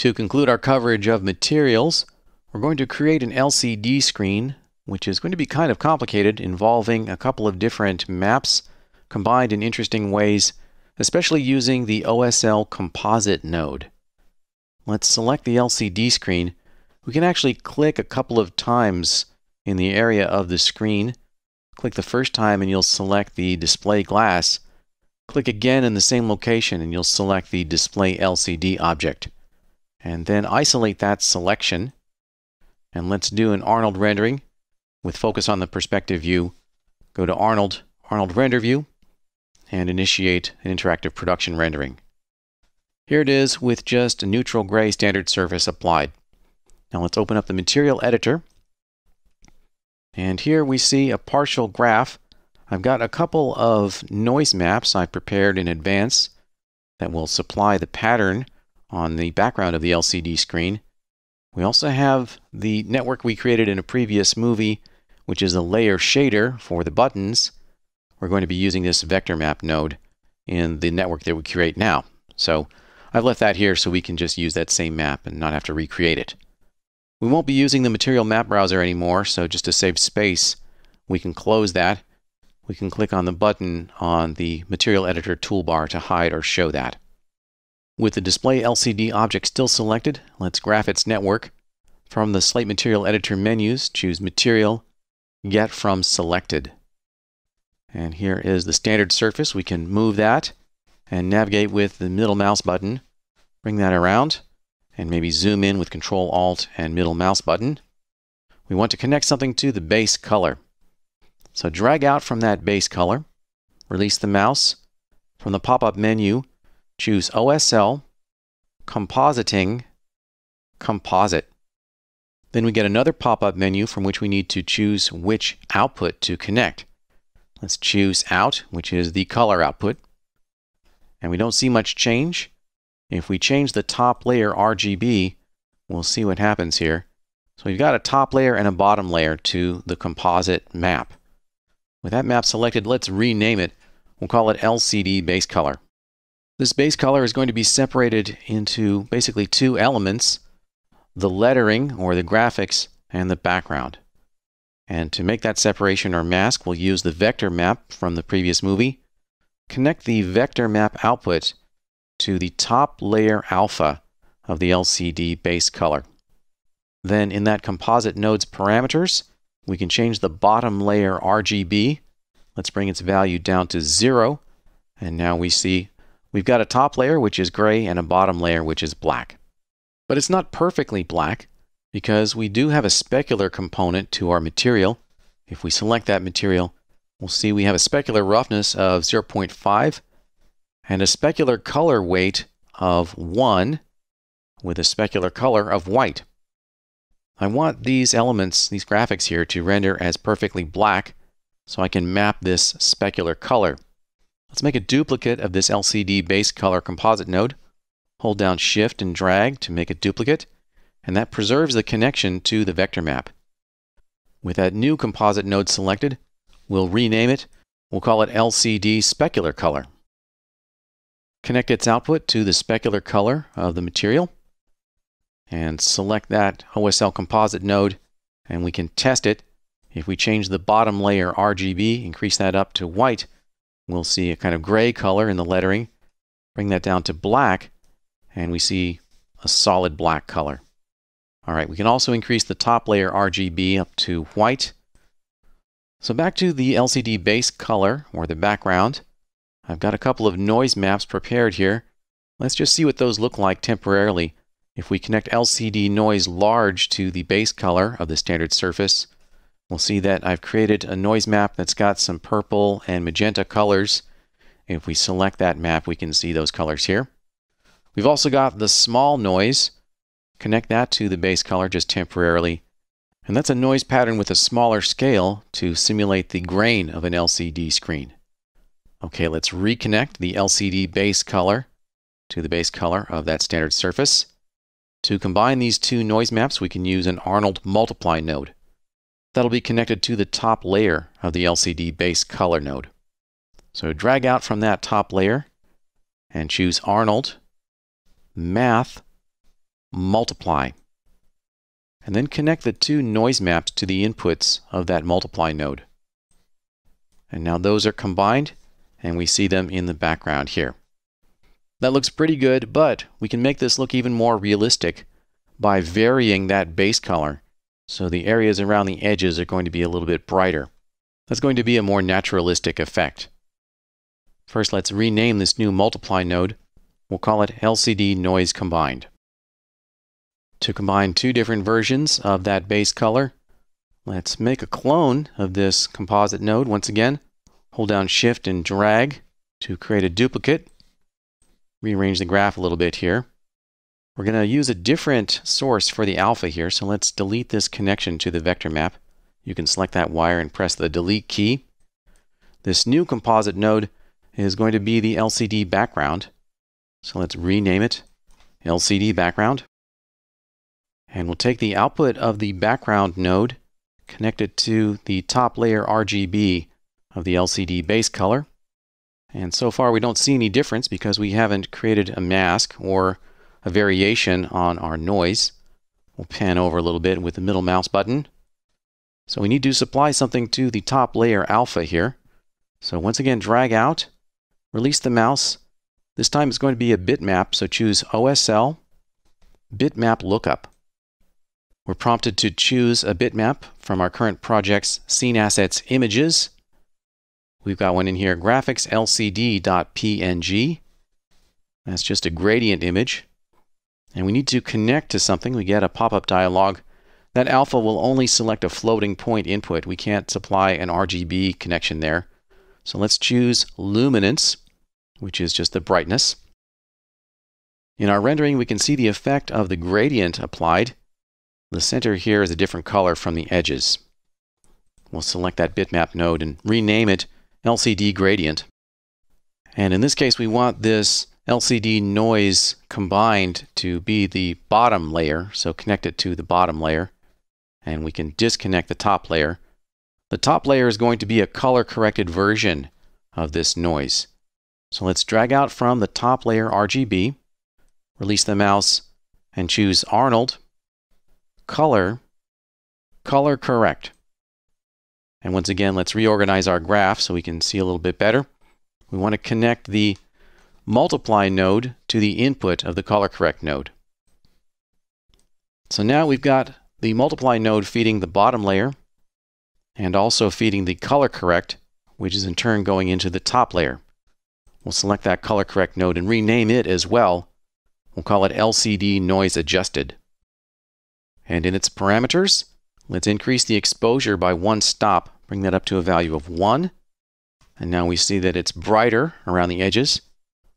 To conclude our coverage of materials, we're going to create an LCD screen, which is going to be kind of complicated, involving a couple of different maps combined in interesting ways, especially using the OSL composite node. Let's select the LCD screen. We can actually click a couple of times in the area of the screen. Click the first time and you'll select the display glass. Click again in the same location and you'll select the display LCD object. And then isolate that selection. And let's do an Arnold rendering with focus on the perspective view. Go to Arnold, Arnold Render View, and initiate an interactive production rendering. Here it is with just a neutral gray standard surface applied. Now let's open up the material editor. And here we see a partial graph. I've got a couple of noise maps I prepared in advance that will supply the pattern on the background of the LCD screen. We also have the network we created in a previous movie, which is a layer shader for the buttons. We're going to be using this vector map node in the network that we create now. So I've left that here so we can just use that same map and not have to recreate it. We won't be using the material map browser anymore, so just to save space, we can close that. We can click on the button on the material editor toolbar to hide or show that. With the display LCD object still selected, let's graph its network. From the Slate Material Editor menus, choose Material, Get from Selected. And here is the standard surface. We can move that and navigate with the middle mouse button. Bring that around and maybe zoom in with Control Alt and middle mouse button. We want to connect something to the base color. So drag out from that base color, release the mouse. From the pop-up menu, choose OSL, Compositing, Composite. Then we get another pop-up menu from which we need to choose which output to connect. Let's choose out, which is the color output. And we don't see much change. If we change the top layer RGB, we'll see what happens here. So we've got a top layer and a bottom layer to the composite map. With that map selected, let's rename it. We'll call it LCD base color. This base color is going to be separated into basically two elements, the lettering or the graphics and the background. And to make that separation or mask, we'll use the vector map from the previous movie. Connect the vector map output to the top layer alpha of the LCD base color. Then in that composite node's parameters, we can change the bottom layer RGB. Let's bring its value down to zero. And now we see we've got a top layer, which is gray, and a bottom layer, which is black. But it's not perfectly black because we do have a specular component to our material. If we select that material, we'll see we have a specular roughness of 0.5 and a specular color weight of 1 with a specular color of white. I want these elements, these graphics here, to render as perfectly black so I can map this specular color. Let's make a duplicate of this LCD base color composite node. Hold down Shift and drag to make a duplicate and that preserves the connection to the vector map. With that new composite node selected, we'll rename it. We'll call it LCD specular color. Connect its output to the specular color of the material and select that OSL composite node and we can test it. If we change the bottom layer RGB, increase that up to white, we'll see a kind of gray color in the lettering. Bring that down to black and we see a solid black color. All right, we can also increase the top layer RGB up to white. So back to the LCD base color, or the background. I've got a couple of noise maps prepared here. Let's just see what those look like temporarily. If we connect LCD noise large to the base color of the standard surface, we'll see that I've created a noise map that's got some purple and magenta colors. If we select that map, we can see those colors here. We've also got the small noise, Connect that to the base color just temporarily. And that's a noise pattern with a smaller scale to simulate the grain of an LCD screen. Okay, let's reconnect the LCD base color to the base color of that standard surface. To combine these two noise maps, we can use an Arnold multiply node. That'll be connected to the top layer of the LCD base color node. So drag out from that top layer and choose Arnold, Math, multiply. And then connect the two noise maps to the inputs of that multiply node. And now those are combined, and we see them in the background here. That looks pretty good, but we can make this look even more realistic by varying that base color. So the areas around the edges are going to be a little bit brighter. That's going to be a more naturalistic effect. First, let's rename this new multiply node. We'll call it LCD Noise Combined. To combine two different versions of that base color, let's make a clone of this composite node once again. Hold down Shift and drag to create a duplicate rearrange the graph a little bit here. We're going to use a different source for the alpha here, so let's delete this connection to the vector map. You can select that wire and press the delete key. This new composite node is going to be the LCD background. So let's rename it LCD background. And we'll take the output of the background node, connect it to the top layer RGB of the LCD base color. And so far we don't see any difference because we haven't created a mask or a variation on our noise. We'll pan over a little bit with the middle mouse button. So we need to supply something to the top layer alpha here. So once again, drag out, release the mouse. This time it's going to be a bitmap, so choose OSL, bitmap lookup. We're prompted to choose a bitmap from our current project's scene assets images. We've got one in here, graphics lcd.png. That's just a gradient image. And we need to connect to something. We get a pop-up dialog. That alpha will only select a floating point input. We can't supply an RGB connection there. So let's choose luminance, which is just the brightness. In our rendering, we can see the effect of the gradient applied. The center here is a different color from the edges. We'll select that bitmap node and rename it LCD gradient. And in this case, we want this LCD noise combined to be the bottom layer, so connect it to the bottom layer. And we can disconnect the top layer. The top layer is going to be a color-corrected version of this noise. So let's drag out from the top layer RGB, release the mouse, and choose Arnold, Color, Color Correct. And once again, let's reorganize our graph so we can see a little bit better. We want to connect the multiply node to the input of the color correct node. So now we've got the multiply node feeding the bottom layer and also feeding the color correct, which is in turn going into the top layer. We'll select that color correct node and rename it as well. We'll call it LCD noise adjusted. And in its parameters, Let's increase the exposure by one stop, bring that up to a value of 1. And now we see that it's brighter around the edges.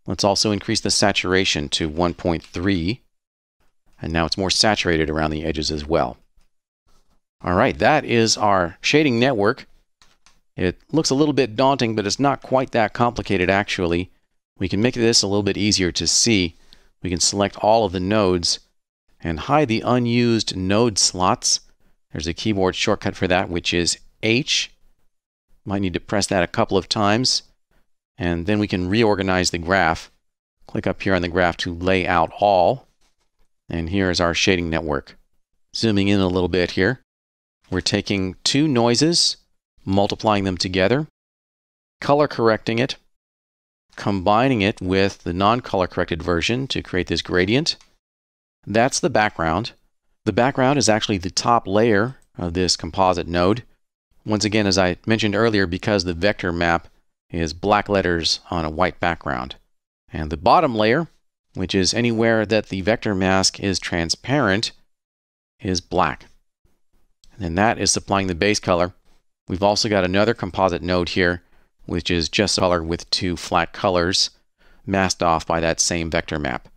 Let's also increase the saturation to 1.3. And now it's more saturated around the edges as well. All right, that is our shading network. It looks a little bit daunting, but it's not quite that complicated actually. We can make this a little bit easier to see. We can select all of the nodes and hide the unused node slots. There's a keyboard shortcut for that, which is H. Might need to press that a couple of times. And then we can reorganize the graph. Click up here on the graph to lay out all. And here is our shading network. Zooming in a little bit here. We're taking two noises, multiplying them together, color correcting it, combining it with the non-color corrected version to create this gradient. That's the background. The background is actually the top layer of this composite node. Once again, as I mentioned earlier, because the vector map is black letters on a white background. And the bottom layer, which is anywhere that the vector mask is transparent, is black. And that is supplying the base color. We've also got another composite node here, which is just color with two flat colors masked off by that same vector map.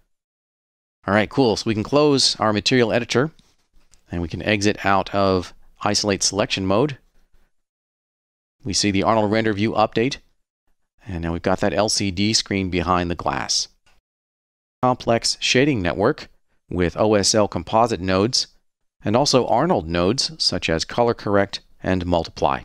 All right, cool. So we can close our material editor and we can exit out of isolate selection mode. We see the Arnold render view update. And now we've got that LCD screen behind the glass. Complex shading network with OSL composite nodes and also Arnold nodes such as color correct and multiply.